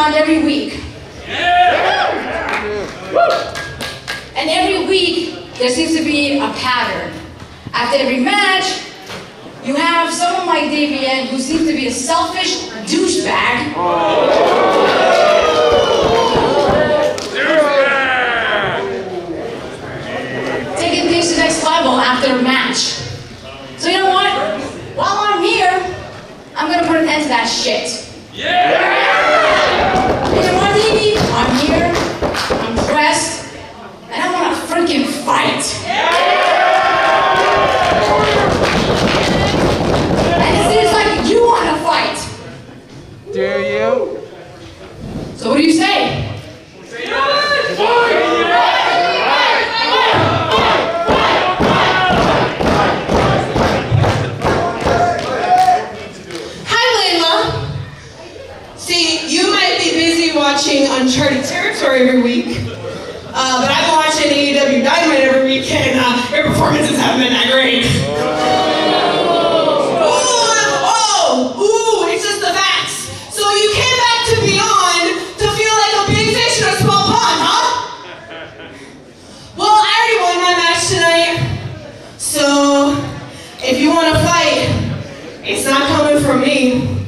on every week. And every week, there seems to be a pattern. After every match, you have someone like Davienne who seems to be a selfish douchebag. Oh. Uncharted Territory every week, uh, but I've been watching AEW Dynamite every week, and uh, your performances haven't been that great. Oh, oh, ooh, it's just the facts. So you came back to Beyond to feel like a big fish in a small pond, huh? Well, I already won my match tonight, so if you want to fight, it's not coming from me.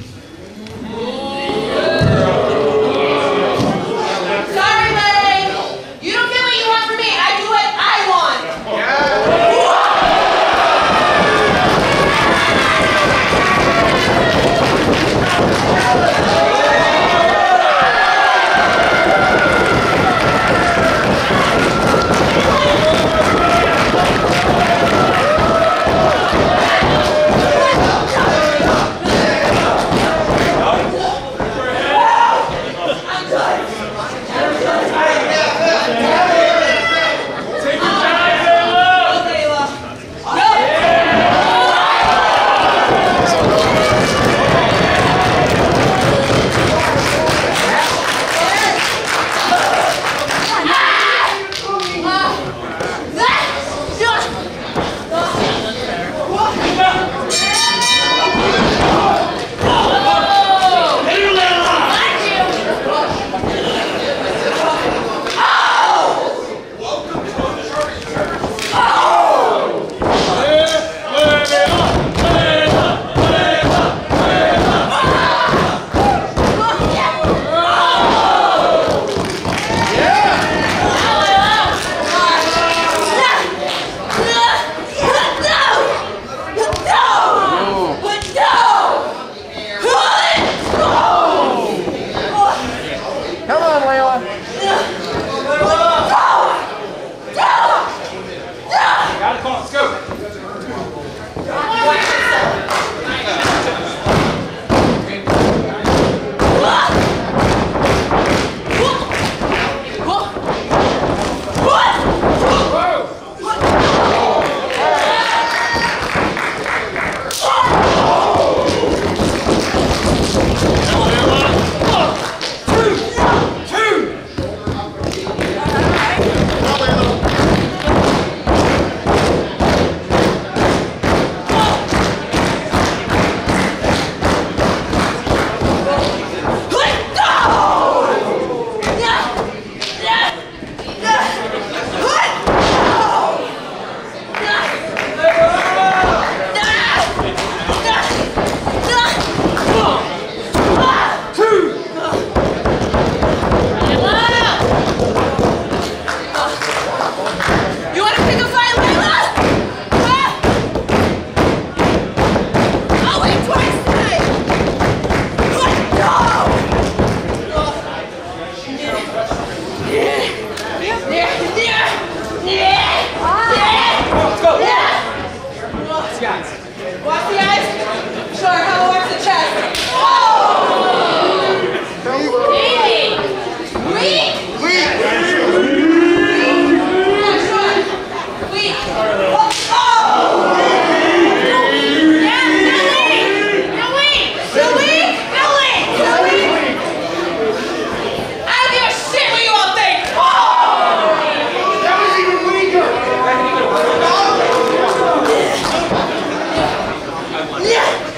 你